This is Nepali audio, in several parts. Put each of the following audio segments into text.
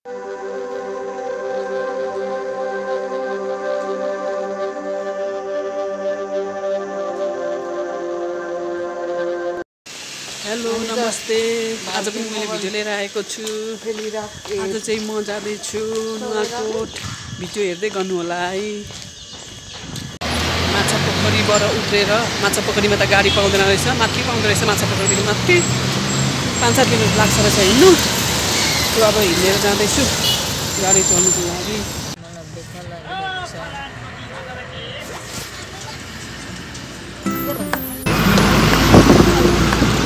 हेलो नमस्ते। आज पनि मैले भिडियो लिएर आएको छु। आज चाहिँ म जाँदैछु नुवाकोट भिडियो हेर्दै गर्नुहोला है। माछा पोखरीबाट उत्रेर माछा पोखरीमा त गाडी पाउँदैन रहेछ। माथि पाउँदो रहेछ माछा पोखरीको माथि। पाँच सात मिनट लाग्छ रहेछ हिँड्नु। त्यो अब हिँडेर जाँदैछु। गाडी चढ्नुको लागि।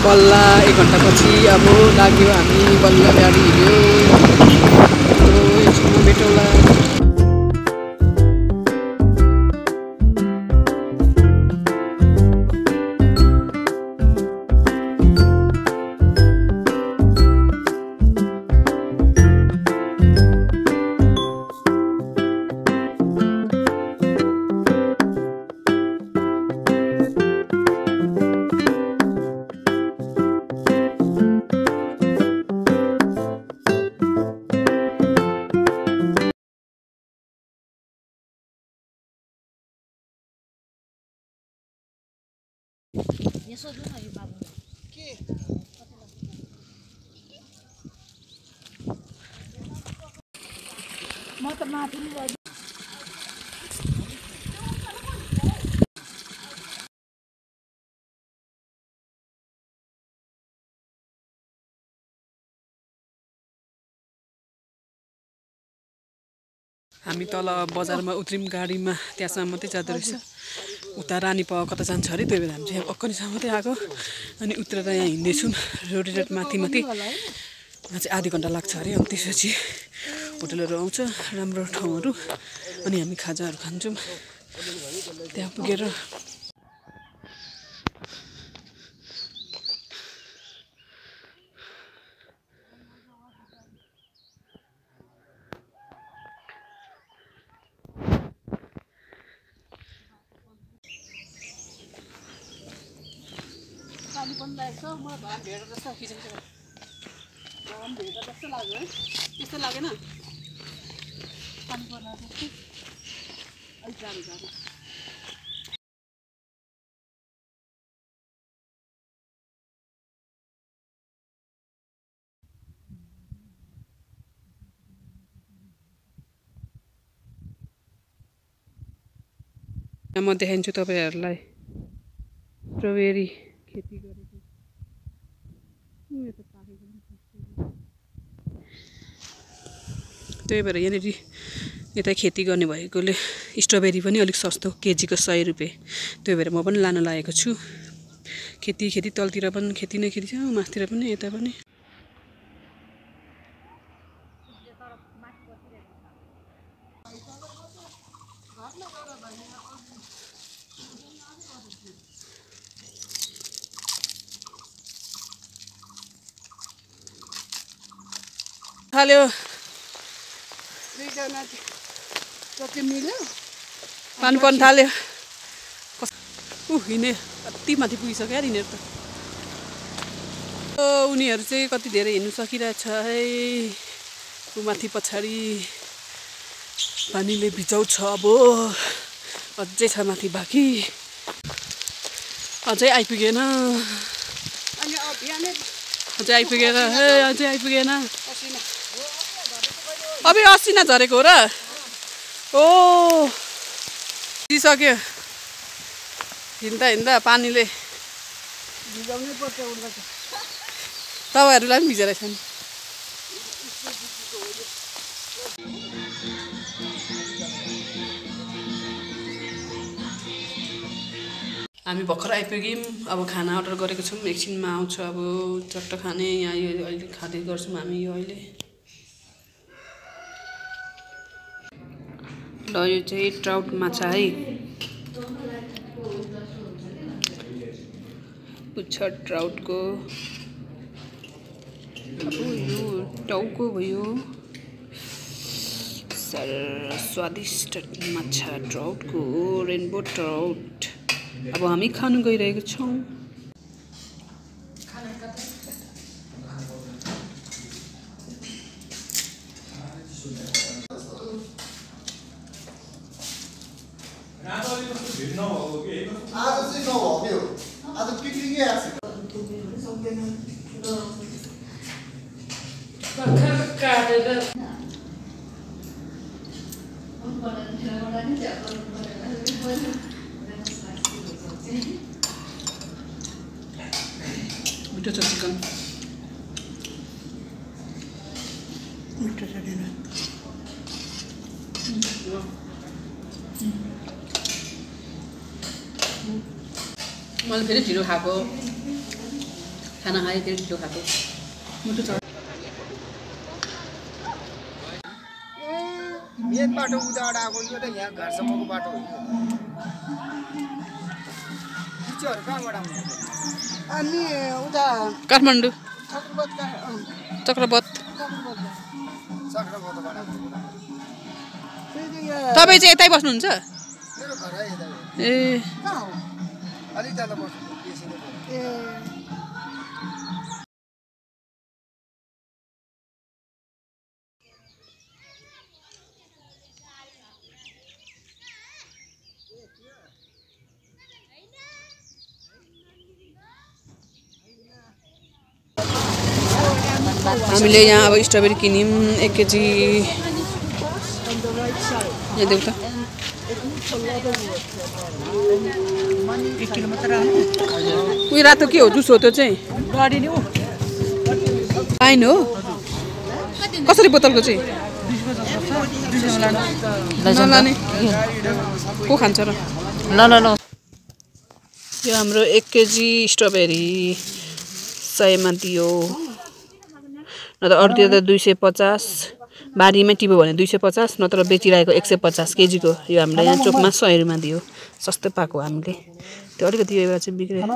बल्ल एक घन्टापछि अब लाग्यो हामी बल्ल गाडी हिँड्यो। अब एकछिनमा हामी तल बजारमा उत्रौँ गाडीमा त्यहाँसम्म मात्रै जाँदो रहेछ। उता रानी पावा कता जान्छ अरे त्यही भएर हामी चाहिँ अक्कनीसम्म मात्रै आएको। अनि उत्रेर यहाँ हिँड्दैछौँ रोड रेट माथि माथि। चाहिँ आधी घन्टा लाग्छ अरे अनि त्यसपछि होटलहरू आउँछ राम्रो ठाउँहरू। अनि हामी खाजाहरू खान्छौँ। त्यहाँ पुगेर पानी लागेको छ म धन भेटेर जस्तो धन भेटेर जस्तो लाग्यो है त्यस्तो लागेन पानी जानु जानु म देखाइदिन्छु तपाईँहरूलाई। स्ट्रबेरी खेती गरेको उ, यो त पाकेको पनि छ। त्यही भएर यहाँनिर यता खेती गर्ने भएकोले स्ट्रबेरी पनि अलिक सस्तो केजीको सय रुपियाँ। त्यही भएर म पनि लान लागेको छु। खेती खेती तलतिर पनि खेती नै खेती छ माथितिर पनि यता पनि। थाल्यो जति मिल्यो। पानी पर्न थाल्यो कस ऊ हिँडे कति माथि पुगिसक्यो यार यिनीहरू त। उनीहरू चाहिँ कति धेरै हिँड्नु सकिरहेछ है। ऊ माथि पछाडि पानीले भिजाउँछ अब। अझै छ माथि बाँकी। अझै आइपुगेन। अझै आइपुगेन हे अझै आइपुगेन। अब असिना झरेको हो र। ओ दिइसक्यो। हिँड्दा हिँड्दा पानीले भिजाउनै पर्छ तपाईँहरूलाई पनि भिजेर छ नि हामी भर्खर आइपुग्यौँ। अब खाना अर्डर गरेको छौँ। एकछिनमा आउँछ अब चट्ट खाने यहाँ यो अहिले खाँदै गर्छौँ हामी यो अहिले। ल यो चाहिँ ट्राउट माछा है। पुच्छ ट्राउटको। यो टाउको भयो। स्वादिष्ट माछा ट्राउटको रेनबो ट्राउट। अब हामी खानु गइरहेको छौँ। आज चाहिँ नभ्यो आज पिकनिकै आएको मिठो छ चिकन मैले फेरि ढिलो खाएको। खाना खाएँ फेरि ढिलो खाएको। मिठो छ मेन बाटो उताबाट आएको यो त यहाँ घरसम्मको बाटो हो। टिचरहरू कहाँबाट आउनु? अनि उता काठमाडौँ। यहाँ तपाईँ चाहिँ यतै बस्नुहुन्छ? ए। अलिक पर्यो। ए हामीले यहाँ अब स्ट्रबेरी किन्यौँ एक केजी यहाँ उयो रातो के हो? जुस हो त्यो चाहिँ। पाइन हो? कसरी बोतलको चाहिँ? नलाने। को खान्छ र? ल ल ल। यो हाम्रो एक केजी स्ट्रबेरी सयमा दियो। नत्र अरूतिर त दुई सय पचास। बारीमै टिप्यो भने दुई सय पचास नत्र बेचिरहेको एक सय पचास केजीको। यो हामीलाई यहाँ चोकमा सय रुपियाँ दियो। सस्तै पाएको हामीले। त्यो अलिकति यो चाहिँ बिग्रियो